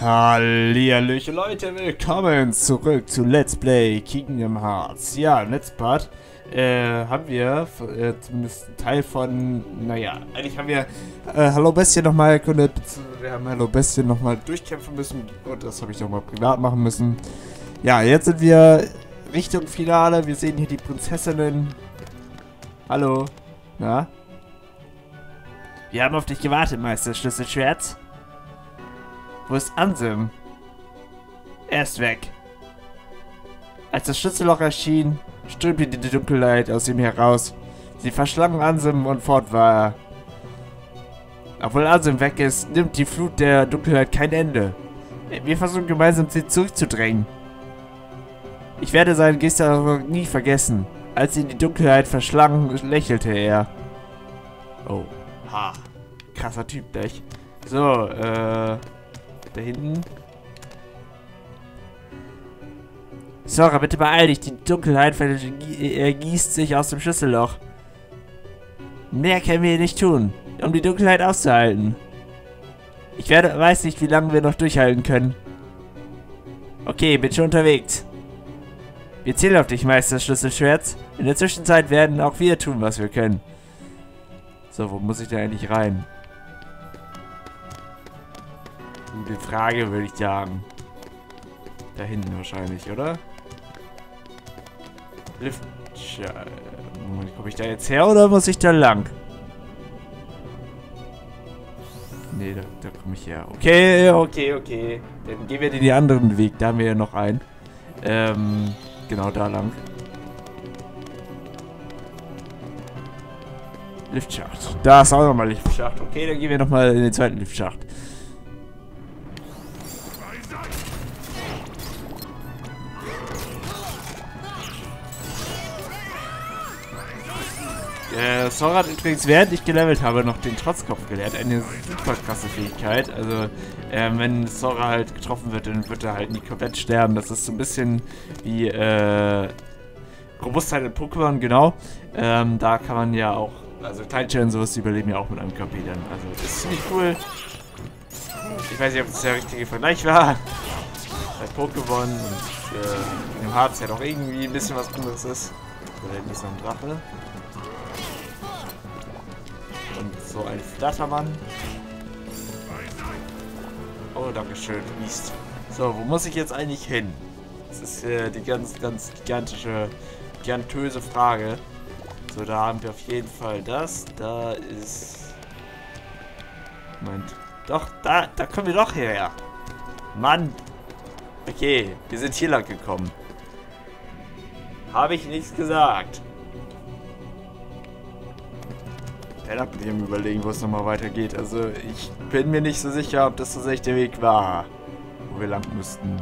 Hallihallöchen Leute, willkommen zurück zu Let's Play Kingdom Hearts. Ja, im letzten Part äh, haben wir äh, zumindest einen Teil von, naja, eigentlich haben wir äh, Hallo Bestien nochmal erkundet, wir haben Hallo Bestien nochmal durchkämpfen müssen und das habe ich nochmal privat machen müssen. Ja, jetzt sind wir Richtung Finale, wir sehen hier die Prinzessinnen. Hallo, na? Wir haben auf dich gewartet, Meister Schlüsselschwert. Wo ist Ansem? Er ist weg. Als das Schlüsselloch erschien, strömte die Dunkelheit aus ihm heraus. Sie verschlangen Ansem und fort war er. Obwohl Ansem weg ist, nimmt die Flut der Dunkelheit kein Ende. Wir versuchen gemeinsam sie zurückzudrängen. Ich werde seinen Gestausdruck nie vergessen. Als ihn die Dunkelheit verschlang, lächelte er. Oh, ha. Krasser Typ, nicht? So, äh... Da hinten. Sora, bitte beeil dich. Die Dunkelheit ergießt sich aus dem Schlüsselloch. Mehr können wir nicht tun, um die Dunkelheit auszuhalten. Ich werde, weiß nicht, wie lange wir noch durchhalten können. Okay, bin schon unterwegs. Wir zählen auf dich, Meister Schlüsselschwert. In der Zwischenzeit werden auch wir tun, was wir können. So, wo muss ich da eigentlich rein? Gute Frage, würde ich sagen. Da hinten wahrscheinlich, oder? Lift. Moment, komme ich da jetzt her oder muss ich da lang? Nee, da, da komme ich her. Okay, okay, okay. Dann gehen wir den anderen Weg. Da haben wir ja noch einen. Ähm, genau da lang. Liftschacht. Da ist auch nochmal Liftschacht. Okay, dann gehen wir nochmal in den zweiten Liftschacht. Äh, Sora hat übrigens, während ich gelevelt habe, noch den Trotzkopf gelernt. Eine super krasse Fähigkeit. Also, äh, wenn Sora halt getroffen wird, dann wird er halt nie komplett sterben. Das ist so ein bisschen wie, äh, Robustheit in Pokémon, genau. Ähm, da kann man ja auch, also Kleinchen und sowas, die überleben ja auch mit einem KP dann. Also, das ist ziemlich cool. Ich weiß nicht, ob das der richtige Vergleich war. Bei Pokémon und, äh, im Harz ja doch irgendwie ein bisschen was anderes ist. Oder nicht so ein Drache. So ein Flattermann. Oh, dankeschön, Biest. So, wo muss ich jetzt eigentlich hin? Das ist äh, die ganz, ganz gigantische, gigantöse Frage. So, da haben wir auf jeden Fall das. Da ist... Moment. Doch, da, da kommen wir doch her. Mann. Okay, wir sind hier lang gekommen. Habe ich nichts gesagt. Mit dem überlegen, wo es nochmal weitergeht. Also ich bin mir nicht so sicher, ob das tatsächlich der Weg war, wo wir lang müssten.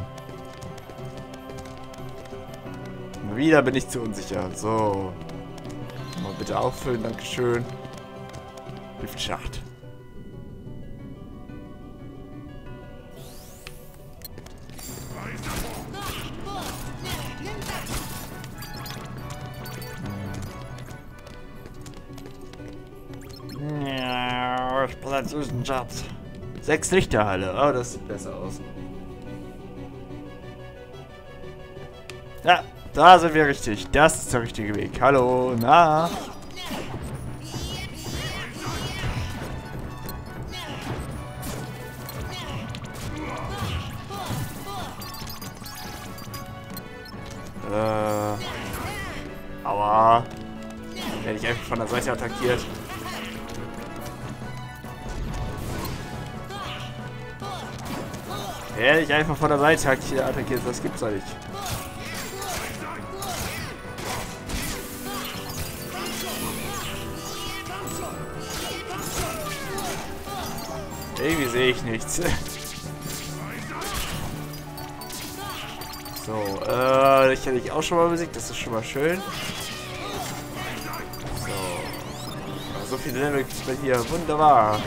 Wieder bin ich zu unsicher. So. Mal bitte auffüllen, Dankeschön. Liftschacht. Franzosenschatz. Sechs Lichterhalle. Oh, das sieht besser aus. Ja, da sind wir richtig. Das ist der richtige Weg. Hallo, na? Äh. Aua. Werde ich einfach von der Seite attackiert. Einfach von der Seite attackiert, das gibt's doch nicht. Irgendwie sehe ich nichts. So, äh, ich hätte ich auch schon mal besiegt, das ist schon mal schön. So. So viele Level gibt es hier. Wunderbar.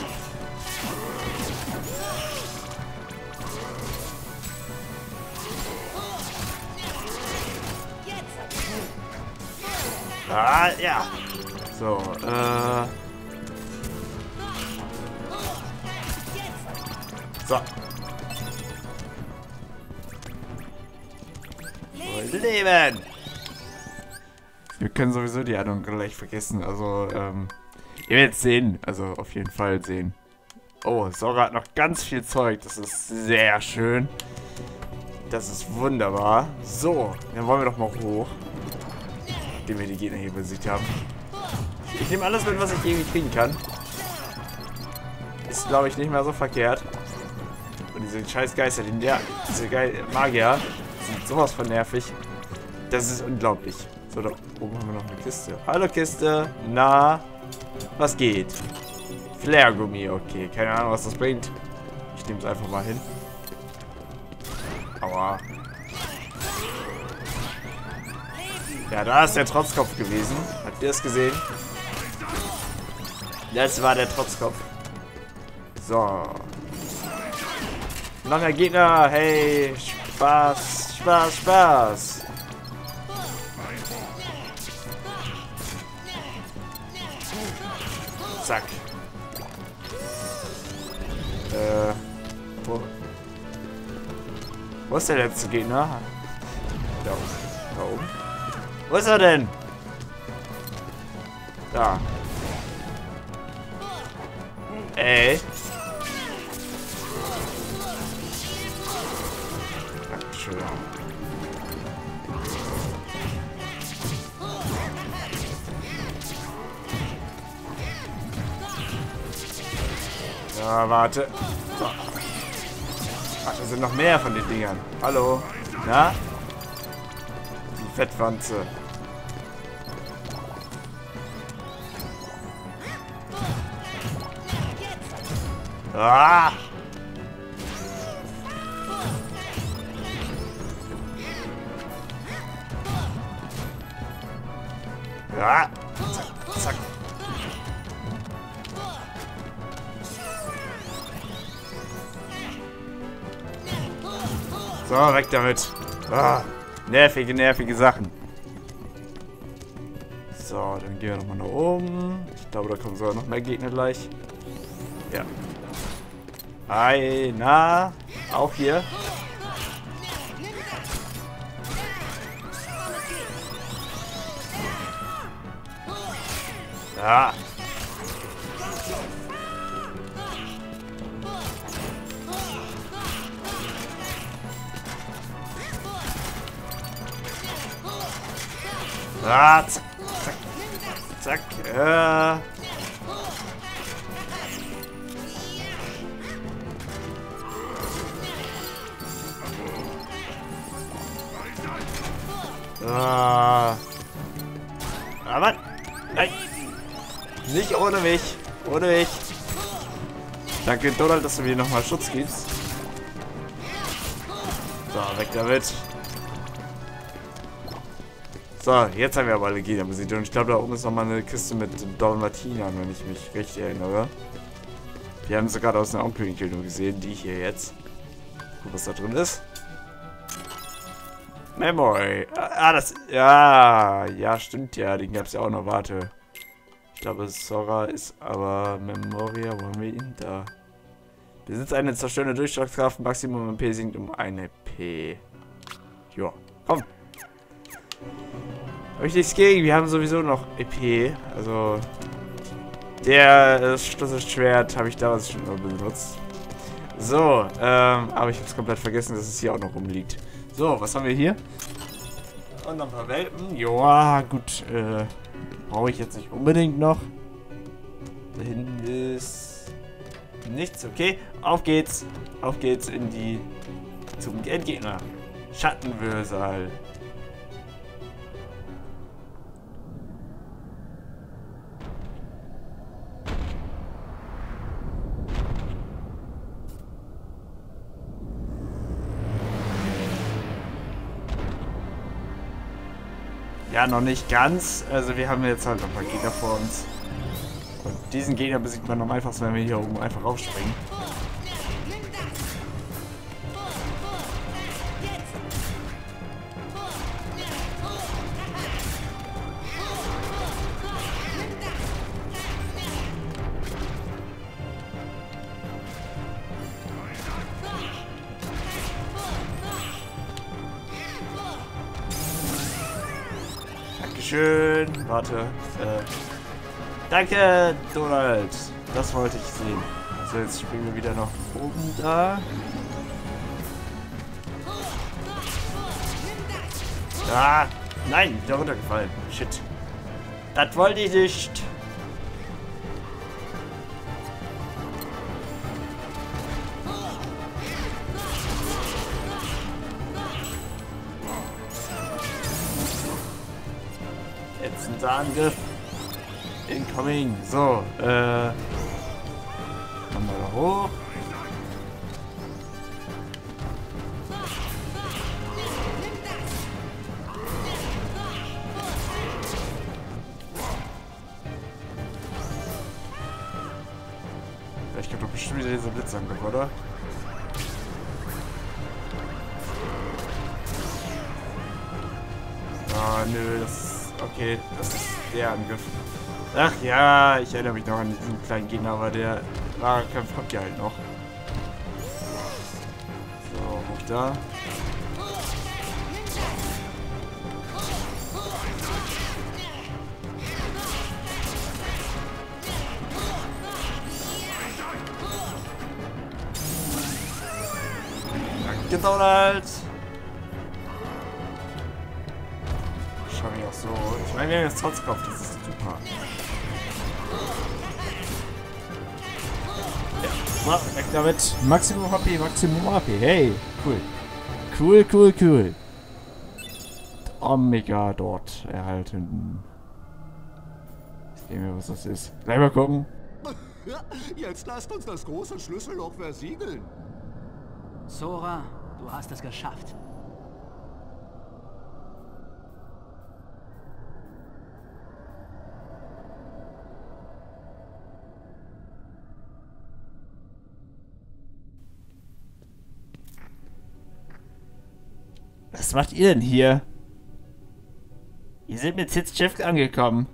Ah, ja. So, äh... So. Leben! Wir können sowieso die Ahnung gleich vergessen. Also, ähm, ihr werdet sehen. Also, auf jeden Fall sehen. Oh, Sora hat noch ganz viel Zeug. Das ist sehr schön. Das ist wunderbar. So, dann wollen wir doch mal hoch. Nachdem wir die Gegner hier besiegt haben. Ich nehme alles mit, was ich irgendwie kriegen kann. Ist, glaube ich, nicht mehr so verkehrt. Und diese scheiß Geister, die, ja, diese Ge Magier sind sowas von nervig. Das ist unglaublich. So, da oben haben wir noch eine Kiste. Hallo Kiste. Na, was geht? Flair-Gummi, okay. Keine Ahnung, was das bringt. Ich nehme es einfach mal hin. Aua. Ja, da ist der Trotzkopf gewesen. Habt ihr es gesehen? Das war der Trotzkopf. So. Mehr Gegner. Hey, Spaß, Spaß, Spaß. Zack. Äh, wo? Wo ist der letzte Gegner? Da oben. Da oben. Wo ist er denn? Da. Ey. Dankeschön. Ja, warte. So. Ach, da sind noch mehr von den Dingern. Hallo. Na? Fettwanze. Ah! Ja. Zack, zack. So, weg damit. Ah, nervige, nervige Sachen. So, dann gehen wir nochmal nach oben. Ich glaube, da kommen sogar noch mehr Gegner gleich. Ja. Na, auch hier. Ja. Ah, zack, zack, zack. Äh. Ah. Ah, Mann. Nein. Nicht ohne mich. Ohne mich. Danke, Donald, dass du mir nochmal Schutz gibst. So, weg damit. So, jetzt haben wir aber alle besiegt. Und ich glaube, da oben ist nochmal eine Kiste mit Dalmatinern, wenn ich mich richtig erinnere. Wir haben sie gerade aus einer nur gesehen, die hier jetzt. Guck, was da drin ist. Memory. Ah, das... Ja, ja, stimmt ja. Den gab es ja auch noch. Warte. Ich glaube, Sora ist aber Memoria. Wo haben wir ihn da? Besitzt eine zerstörende Durchschlagskraft. Maximum MP sinkt um eine P. Ja, komm. Habe ich nichts gegen. Wir haben sowieso noch EP. Also... Der äh, Schlüsselschwert habe ich damals schon mal benutzt. So, ähm, aber ich habe es komplett vergessen, dass es hier auch noch rumliegt. So, was haben wir hier? Und noch ein paar Welpen. Joa, gut. Äh, Brauche ich jetzt nicht unbedingt noch. Da hinten ist nichts. Okay, auf geht's. Auf geht's in die zum Endgegner. Schattenwürsal. Noch nicht ganz. Also wir haben jetzt halt noch ein paar Gegner vor uns. Und diesen Gegner besiegt man am einfachsten, wenn wir hier oben einfach raufspringen. Dankeschön. Warte. Äh, danke, Donald. Das wollte ich sehen. So, jetzt springen wir wieder nach oben da. Ah, nein, wieder runtergefallen. Shit. Das wollte ich nicht. Jetzt ein Angriff. Incoming. So, äh. Kommen wir da hoch. Okay, das ist der Angriff. Ach ja, ich erinnere mich noch an diesen kleinen Gegner, aber der Nahkampf kommt ja halt noch. So, hoch da. Danke, Donald! So. Ich meine, wir haben jetzt Zotzkopf, das ist super. Ja, mach weg damit. Maximum HP, Maximum HP. Hey, cool. Cool, cool, cool. Omega dort erhalten. Sehen wir, was das ist. Gleich mal gucken. Jetzt lasst uns das große Schlüsselloch versiegeln. Sora, du hast es geschafft. Was macht ihr denn hier? Wir sind mit Sid Schiff angekommen.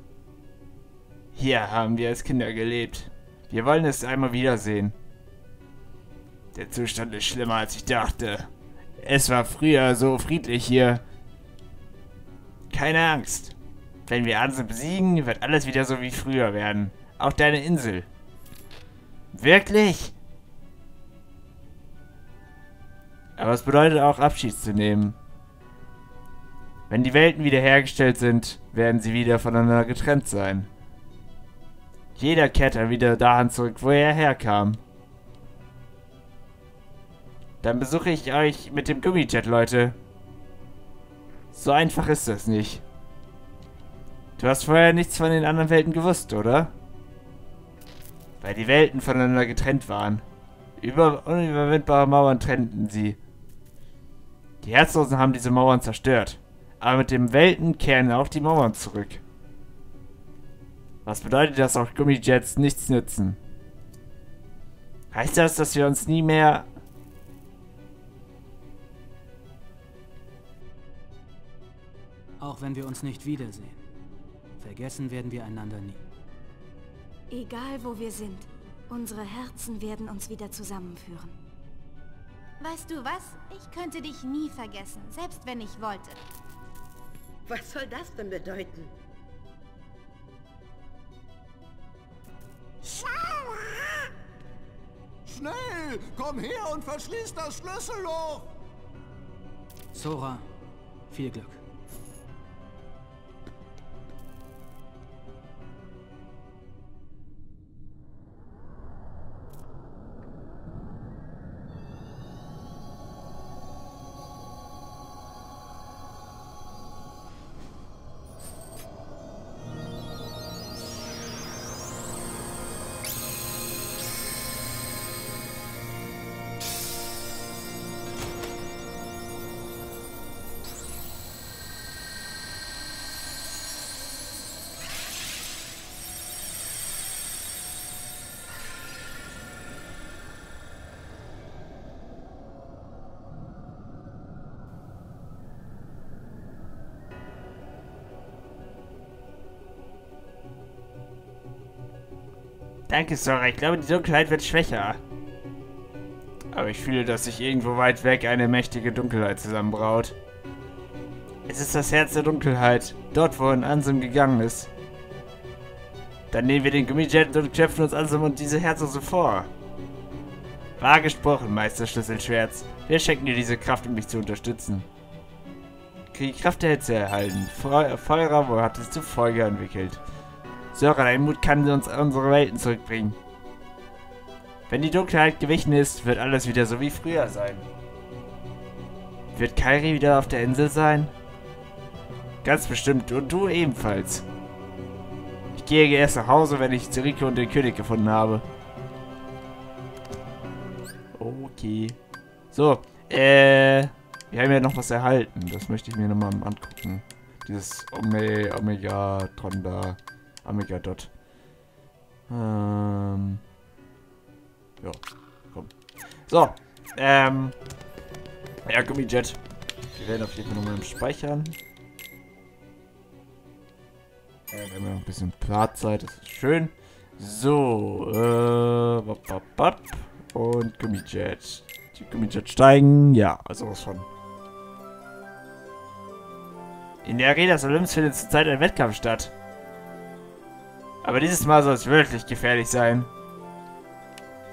Hier haben wir als Kinder gelebt. Wir wollen es einmal wiedersehen. Der Zustand ist schlimmer, als ich dachte. Es war früher so friedlich hier. Keine Angst. Wenn wir Anse besiegen, wird alles wieder so wie früher werden. Auch deine Insel. Wirklich? Aber es bedeutet auch Abschied zu nehmen. Wenn die Welten wiederhergestellt sind, werden sie wieder voneinander getrennt sein. Jeder kehrt dann wieder dahin zurück, wo er herkam. Dann besuche ich euch mit dem Gummijet, Leute. So einfach ist das nicht. Du hast vorher nichts von den anderen Welten gewusst, oder? Weil die Welten voneinander getrennt waren. Über unüberwindbare Mauern trennten sie. Die Herzlosen haben diese Mauern zerstört. Aber mit dem Welten kehren auch die Mauern zurück. Was bedeutet, dass auch Gummijets nichts nützen? Heißt das, dass wir uns nie mehr... Auch wenn wir uns nicht wiedersehen. Vergessen werden wir einander nie. Egal wo wir sind, unsere Herzen werden uns wieder zusammenführen. Weißt du was? Ich könnte dich nie vergessen, selbst wenn ich wollte. Was soll das denn bedeuten? Schnell! Komm her und verschließ das Schlüsselloch! Sora, viel Glück. Danke, Sora. Ich glaube, die Dunkelheit wird schwächer. Aber ich fühle, dass sich irgendwo weit weg eine mächtige Dunkelheit zusammenbraut. Es ist das Herz der Dunkelheit. Dort, wohin Ansem gegangen ist. Dann nehmen wir den Gummijet und köpfen uns Ansem und diese Herzen so vor. Wahr gesprochen, Meister Schlüsselschwerz. Wir schenken dir diese Kraft, um dich zu unterstützen. Krieg Kraft der Hitze erhalten. Feu Feuerrabo hat es zu Folge entwickelt. Sora, dein Mut kann uns unsere Welten zurückbringen. Wenn die Dunkelheit gewichen ist, wird alles wieder so wie früher sein. Wird Kairi wieder auf der Insel sein? Ganz bestimmt. Und du ebenfalls. Ich gehe erst nach Hause, wenn ich Zeriko und den König gefunden habe. Okay. So, äh... Wir haben ja noch was erhalten. Das möchte ich mir nochmal angucken. Dieses Ome, Omega, Tronda, Omega Dot. Ähm... Ja, komm. So, ähm... Ja, Gummijet. Wir werden auf jeden Fall nochmal speichern. Ja, wir haben noch ein bisschen Platzzeit, das ist schön. So, äh, bop, bop, bop. und Gummijet. Die Gummijet steigen, ja, also was von. In der Arena Solims findet zurzeit ein Wettkampf statt. Aber dieses Mal soll es wirklich gefährlich sein.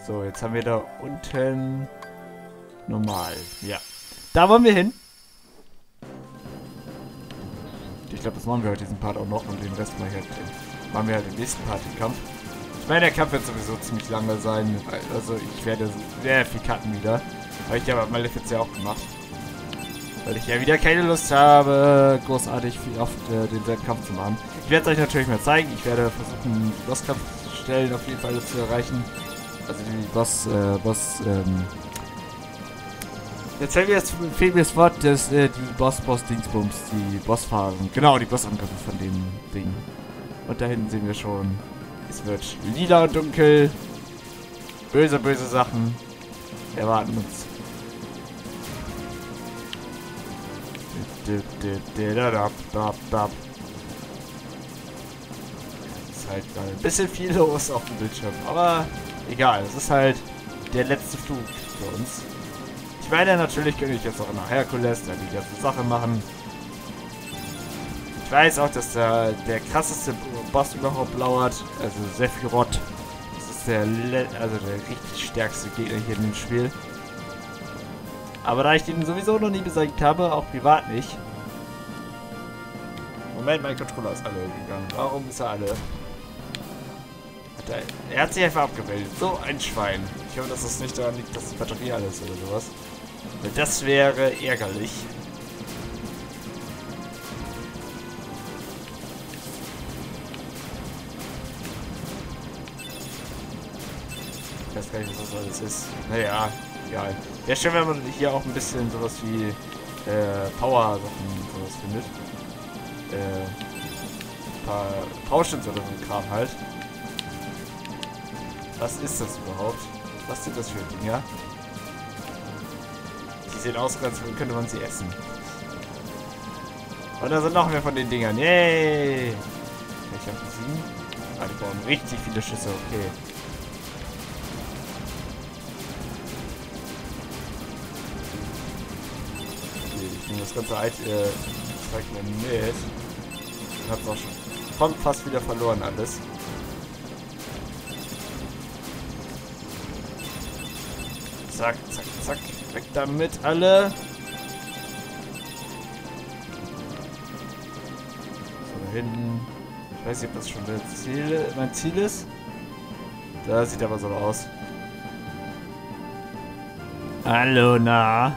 So, jetzt haben wir da unten normal. Ja. Da wollen wir hin. Ich glaube, das machen wir heute diesen Part auch noch und den Rest mal halt, machen wir halt im nächsten Part den Kampf. Ich meine, der Kampf wird sowieso ziemlich lange sein. Also ich werde sehr viel cutten wieder. Habe ich ja Malefiz ja auch gemacht. Weil ich ja wieder keine Lust habe, großartig viel auf äh, denselben Kampf zu machen. Ich werde es euch natürlich mal zeigen. Ich werde versuchen, die Bosskampfstellen auf jeden Fall zu erreichen. Also die Boss, äh, Boss, ähm... Jetzt fehlt mir das, fehlt mir das Wort, das, äh, die Boss-Boss-Dingsbums, die Bossphasen. Genau, die Bossangriffe von dem Ding. Und da hinten sehen wir schon, es wird lila und dunkel. Böse, böse Sachen erwarten uns. Ist halt ein bisschen viel los auf dem Bildschirm, aber egal, es ist halt der letzte Flug für uns. Ich meine, natürlich könnte ich jetzt auch nach Herkules, da die ganze Sache machen. Ich weiß auch, dass der, der krasseste Boss überhaupt lauert, also Sephiroth. Das ist der, also der richtig stärkste Gegner hier in dem Spiel. Aber da ich den sowieso noch nie besiegt habe, auch privat nicht. Moment, mein Controller ist alle gegangen. Warum ist er alle? Er, hat sich einfach abgemeldet. So ein Schwein. Ich hoffe, dass es nicht daran liegt, dass die Batterie alles oder sowas. Weil das wäre ärgerlich. Ich weiß gar nicht, was das alles ist. Naja, egal. Ja, schön, wenn man hier auch ein bisschen sowas wie äh, Power-Sachen sowas findet. Äh, ein paar Powerstins oder so ein Kram halt. Was ist das überhaupt? Was sind das für Dinger? Die sehen aus, als könnte man sie essen. Und da sind noch mehr von den Dingern. Yay! Ich habe sieben. Ah, die brauchen richtig viele Schüsse. Okay. Ich nehme das ganze Eid, äh, Zeug mir mit. Ich hab's auch schon fast wieder verloren alles. Zack, zack, zack. Weg damit alle. So, da hinten. Ich weiß nicht, ob das schon Ziel, mein Ziel ist. Da sieht aber so aus. Hallo, na?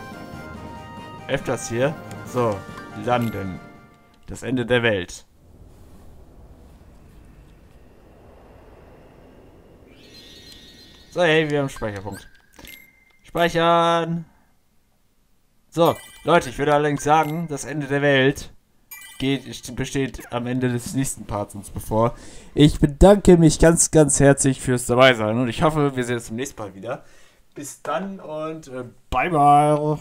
Öfters hier. So, landen. Das Ende der Welt. So, hey, wir haben Speicherpunkt. Speichern! So, Leute, ich würde allerdings sagen, das Ende der Welt geht, besteht am Ende des nächsten Parts uns bevor. Ich bedanke mich ganz, ganz herzlich fürs Dabeisein und ich hoffe, wir sehen uns zum nächsten Mal wieder. Bis dann und äh, bye bye.